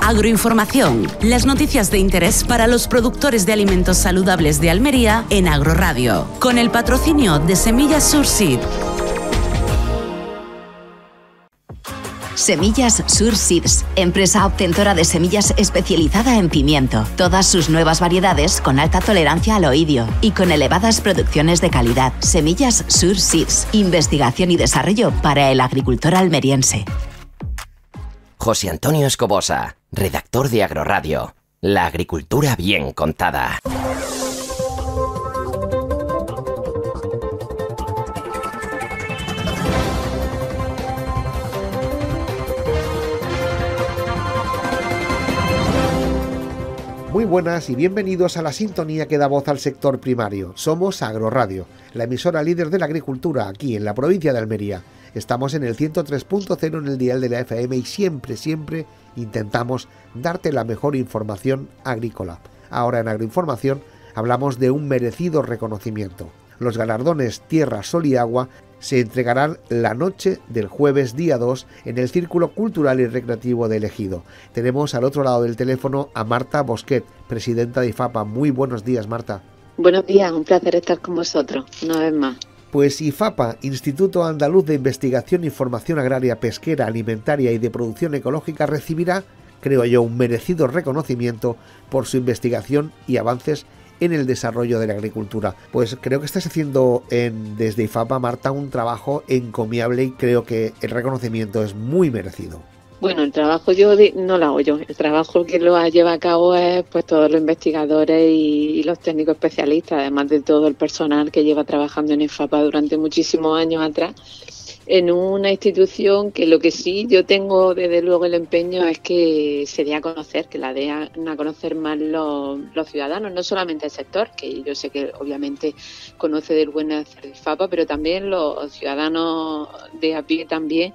Agroinformación, las noticias de interés para los productores de alimentos saludables de Almería en Agroradio, con el patrocinio de Semillas Surseed. Semillas Sur Seeds, empresa obtentora de semillas especializada en pimiento. Todas sus nuevas variedades con alta tolerancia al oidio y con elevadas producciones de calidad. Semillas Sur Seeds, investigación y desarrollo para el agricultor almeriense. José Antonio Escobosa, redactor de Agroradio. La agricultura bien contada. Muy buenas y bienvenidos a la sintonía que da voz al sector primario. Somos Agroradio, la emisora líder de la agricultura aquí en la provincia de Almería. Estamos en el 103.0 en el dial de la FM y siempre, siempre intentamos darte la mejor información agrícola. Ahora en Agroinformación hablamos de un merecido reconocimiento. Los galardones Tierra, Sol y Agua se entregarán la noche del jueves día 2 en el Círculo Cultural y Recreativo de Ejido. Tenemos al otro lado del teléfono a Marta Bosquet, presidenta de IFAPA. Muy buenos días, Marta. Buenos días, un placer estar con vosotros una vez más. Pues IFAPA, Instituto Andaluz de Investigación y Formación Agraria, Pesquera, Alimentaria y de Producción Ecológica, recibirá, creo yo, un merecido reconocimiento por su investigación y avances en el desarrollo de la agricultura. Pues creo que estás haciendo en, desde IFAPA, Marta, un trabajo encomiable y creo que el reconocimiento es muy merecido. Bueno, el trabajo yo no lo hago yo. El trabajo que lo lleva a cabo es pues todos los investigadores y, los técnicos especialistas, además de todo el personal que lleva trabajando en IFAPA durante muchísimos años atrás en una institución que lo que sí yo tengo desde luego el empeño es que se dé a conocer, que la dé a, conocer más los, ciudadanos, no solamente el sector, que yo sé que obviamente conoce del buen hacer FAPA, pero también los ciudadanos de a pie también,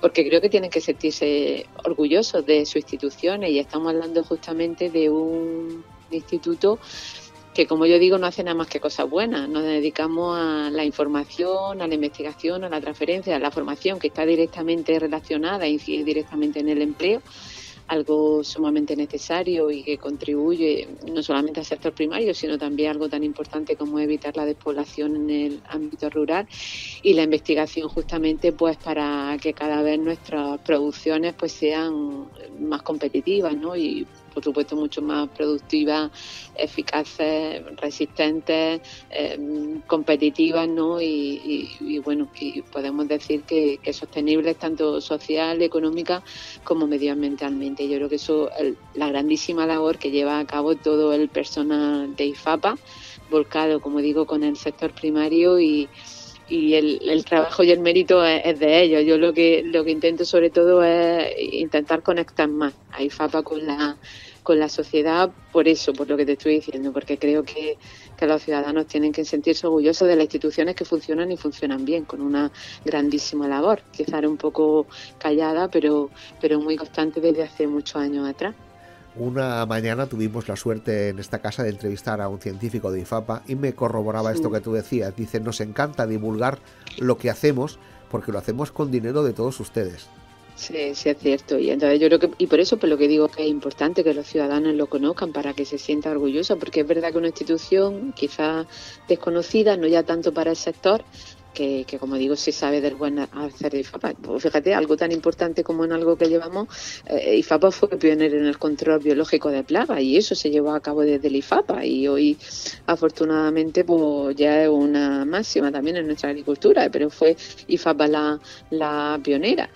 porque creo que tienen que sentirse orgullosos de su instituciones y estamos hablando justamente de un instituto que como yo digo no hace nada más que cosas buenas. Nos dedicamos a la información, a la investigación, a la transferencia, a la formación que está directamente relacionada incide directamente en el empleo, algo sumamente necesario y que contribuye no solamente al sector primario, sino también algo tan importante como evitar la despoblación en el ámbito rural y la investigación justamente pues para que cada vez nuestras producciones pues sean más competitivas, ¿no? Y por supuesto, mucho más productivas, eficaces, resistentes, em, competitivas, ¿no? Y, bueno, y podemos decir que, que, sostenibles tanto social, económica como medioambientalmente. Yo creo que eso es la grandísima labor que lleva a cabo todo el personal de IFAPA, volcado, como digo, con el sector primario y y el, trabajo y el mérito es, de ellos. Yo lo que lo que intento sobre todo es intentar conectar más a IFAPA con la con la sociedad por eso, por lo que te estoy diciendo, porque creo que, que los ciudadanos tienen que sentirse orgullosos de las instituciones que funcionan y funcionan bien, con una grandísima labor, quizá un poco callada, pero, pero muy constante desde hace muchos años atrás. Una mañana tuvimos la suerte en esta casa de entrevistar a un científico de IFAPA y me corroboraba esto que tú decías. Dice, nos encanta divulgar lo que hacemos porque lo hacemos con dinero de todos ustedes. Sí, sí es cierto. Y entonces yo creo que, y por eso pues lo que digo que es importante que los ciudadanos lo conozcan para que se sienta orgulloso, porque es verdad que una institución quizás desconocida, no ya tanto para el sector, que, como digo, se sabe del buen hacer de IFAPA. Pues fíjate, algo tan importante como en algo que llevamos, eh, IFAPA fue pionero en el control biológico de plagas y eso se llevó a cabo desde el IFAPA y hoy afortunadamente pues ya es una máxima también en nuestra agricultura, pero fue IFAPA la, la pionera.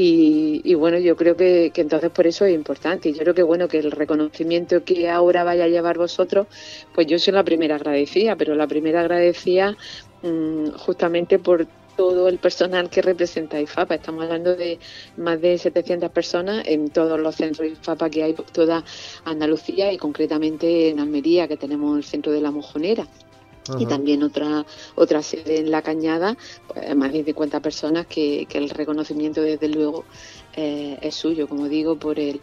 Y, bueno, yo creo que, que, entonces por eso es importante. Y yo creo que bueno que el reconocimiento que ahora vaya a llevar vosotros, pues yo soy la primera agradecida, pero la primera agradecida justamente por todo el personal que representa IFAPA. Estamos hablando de más de 700 personas en todos los centros de IFAPA que hay por toda Andalucía y concretamente en Almería, que tenemos el centro de la Mojonera. Y también otra otra sede en La Cañada, pues, más de 50 personas que, el reconocimiento desde luego eh, es suyo, como digo, por el,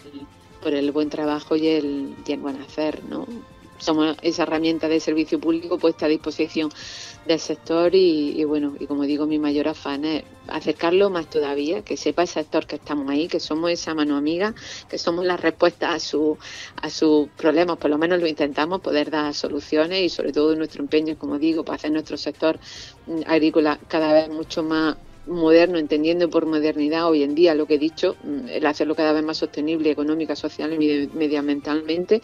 por el buen trabajo y el, y el buen hacer, ¿no? Somos esa herramienta de servicio público puesta a disposición del sector y, bueno, y como digo, mi mayor afán es acercarlo más todavía, que sepa el sector que estamos ahí, que somos esa mano amiga, que somos la respuesta a, su, a sus problemas, por lo menos lo intentamos, poder dar soluciones y sobre todo nuestro empeño, como digo, para hacer nuestro sector mm, agrícola cada vez mucho más moderno, entendiendo por modernidad hoy en día lo que he dicho, mm, el hacerlo cada vez más sostenible económica, social y medioambientalmente,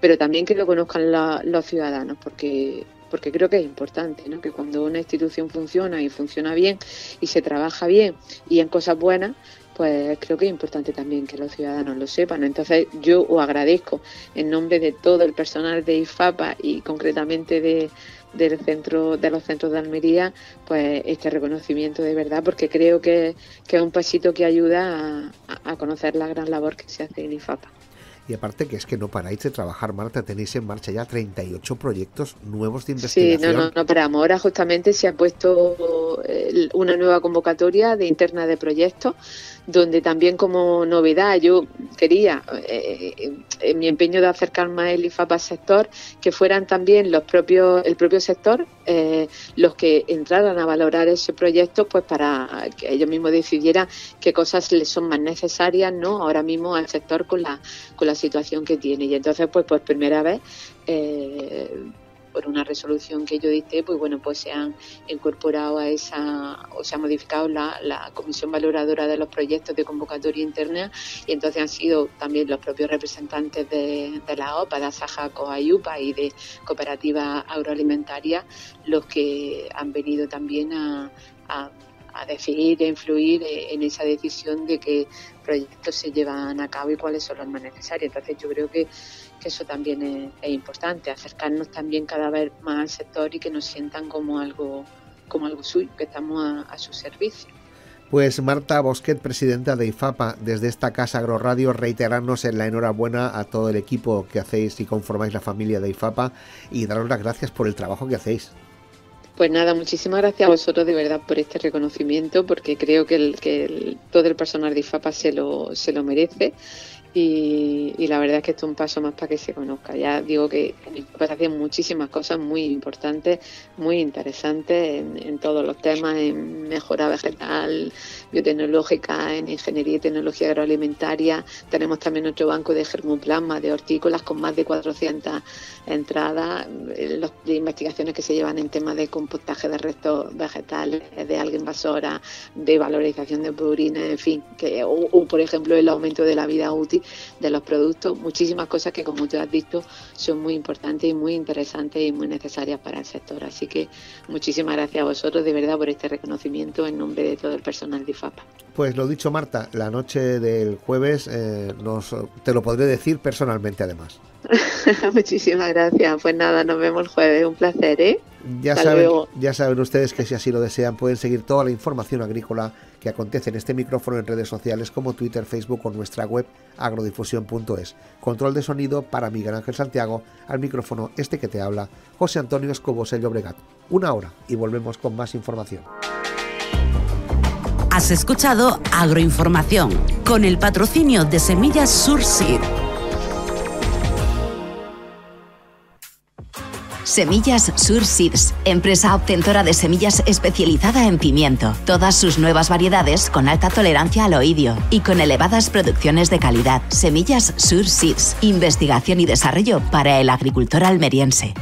pero también que lo conozcan los ciudadanos, porque porque creo que es importante, ¿no? que cuando una institución funciona y funciona bien y se trabaja bien y en cosas buenas, pues creo que es importante también que los ciudadanos lo sepan. Entonces yo os agradezco en nombre de todo el personal de IFAPA y concretamente de, del centro de los centros de Almería pues este reconocimiento de verdad porque creo que, es un pasito que ayuda a, a, conocer la gran labor que se hace en IFAPA. Y aparte que es que no paráis de trabajar, Marta, tenéis en marcha ya 38 proyectos nuevos de investigación. Sí, no, no, no paramos. Ahora justamente se ha puesto una nueva convocatoria de interna de proyectos donde también como novedad yo quería, eh, eh, en mi empeño de acercar más el IFAP al sector, que fueran también los propios, el propio sector eh, los que entraran a valorar ese proyecto, pues para que ellos mismos decidieran qué cosas les son más necesarias, ¿no? Ahora mismo al sector con la, con la situación que tiene. Y entonces, pues por primera vez, por una resolución que yo dicté, pues bueno, pues se han incorporado a esa, o se ha modificado la, comisión valoradora de los proyectos de convocatoria interna y entonces han sido también los propios representantes de, la OPA, de Asaja Coayupa y de Cooperativa Agroalimentaria los que han venido también a a decidir e influir en esa decisión de qué proyectos se llevan a cabo y cuáles son los más necesarios. Entonces yo creo que eso también es, importante, acercarnos también cada vez más al sector y que nos sientan como algo, como algo suyo, que estamos a, su servicio. Pues Marta Bosquet, presidenta de IFAPA, desde esta casa Agroradio, reiterarnos en la enhorabuena a todo el equipo que hacéis y conformáis la familia de IFAPA y daros las gracias por el trabajo que hacéis. Pues nada, muchísimas gracias a vosotros de verdad por este reconocimiento, porque creo que, todo el personal de IFAPA se lo, se lo merece y, la verdad es que esto es un paso más para que se conozca. Ya digo que se hacen muchísimas cosas muy importantes, muy interesantes en, todos los temas, en mejora vegetal, biotecnológica, en ingeniería y tecnología agroalimentaria. Tenemos también nuestro banco de germoplasma, de hortícolas, con más de 400 entradas, eh, las investigaciones que se llevan en temas de compostaje de restos vegetales, de alga invasora, de valorización de purina, en fin, que, o por ejemplo el aumento de la vida útil de los productos, muchísimas cosas que como tú has visto son muy importantes y muy interesantes y muy necesarias para el sector. Así que muchísimas gracias a vosotros de verdad por este reconocimiento en nombre de todo el personal de IFAPA. Pues lo dicho Marta, la noche del jueves eh, nos, te lo podré decir personalmente además. Muchísimas gracias. Pues nada, nos vemos el jueves. Un placer, ¿eh? Ya saben, ya saben ustedes que si así lo desean pueden seguir toda la información agrícola que acontece en este micrófono en redes sociales como Twitter, Facebook o nuestra web agrodifusión.es. Control de sonido para Miguel Ángel Santiago, al micrófono este que te habla, José Antonio Escobosello Llobregat. Una hora y volvemos con más información. Has escuchado Agroinformación con el patrocinio de Semillas Surseed Semillas Sur Seeds, empresa obtentora de semillas especializada en pimiento. Todas sus nuevas variedades con alta tolerancia al oidio y con elevadas producciones de calidad. Semillas Sur Seeds, investigación y desarrollo para el agricultor almeriense.